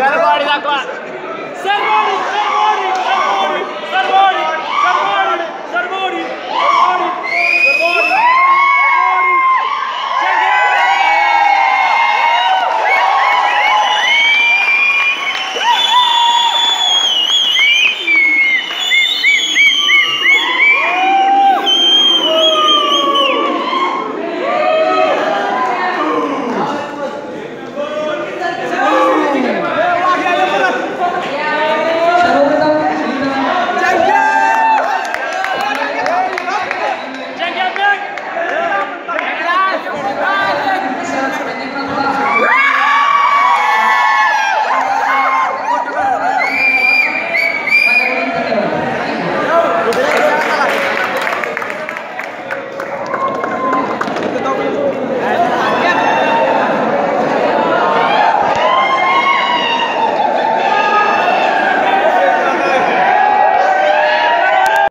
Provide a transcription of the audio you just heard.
Agora vai dar quatro. Sem